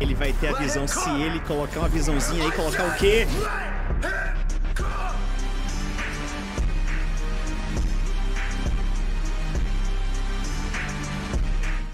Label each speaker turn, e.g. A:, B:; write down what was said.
A: Ele vai ter a visão. se ele colocar uma visãozinha aí, colocar o quê?